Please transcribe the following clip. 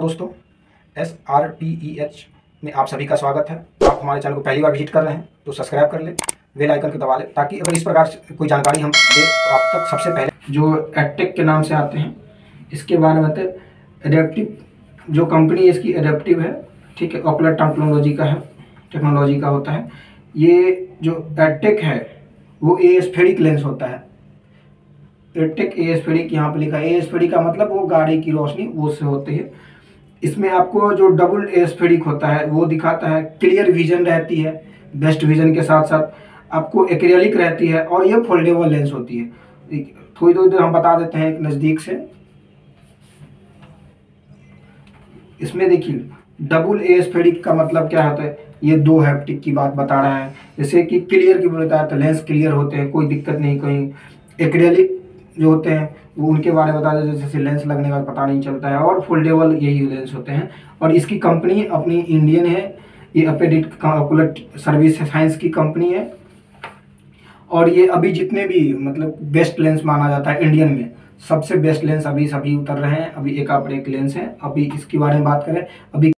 दोस्तों S R T E H में आप सभी का स्वागत है। आप हमारे चैनल को पहली बार विज़िट कर रहे हैं तो सब्सक्राइब कर लें, बेल आइकन को दबा लें, ताकि अगर इस प्रकार से कोई जानकारी हम दें तो आप तक सबसे पहले जो एडटेक के नाम से आते हैं, इसके बारे में बताए एडेप्टिव जो कंपनी इसकी एडेप्टिव है, ठीक है ऑपलर टेक्नोलॉजी का है टेक्नोलॉजी का होता है। ये जो एडटेक है, वो ए स्फेरिक लेंस होता है। एटेक ए एस्फेरिक यहाँ पे लिखा है ए एस्फेरिक का मतलब वो गाड़ी की रोशनी, वो से होती है। इसमें आपको जो डबल एस्फेरिक होता है, वो दिखाता है क्लियर विजन रहती है बेस्ट विजन के साथ साथ आपको एक्रेलिक रहती है और ये फोल्डेबल लेंस होती है। थोड़ी थोड़ी देर हम बता देते हैं नज़दीक से। इसमें देखिए डबल एस्फेरिक का मतलब क्या होता है? ये दो हैप्टिक की बात बता रहा है। जैसे कि क्लियर की बताया तो लेंस क्लियर होते हैं, कोई दिक्कत नहीं, कहीं एक्रेलिक जो होते हैं उनके बारे में बता देते जैसे लेंस लगने का पता नहीं चलता है और फोल्डेबल यही लेंस होते हैं। और इसकी कंपनी अपनी इंडियन है, ये अपेडिट सर्विस साइंस की कंपनी है। और ये अभी जितने भी मतलब बेस्ट लेंस माना जाता है इंडियन में, सबसे बेस्ट लेंस अभी सभी उतर रहे हैं, अभी एक आप एक लेंस है, अभी इसके बारे में बात करें, अभी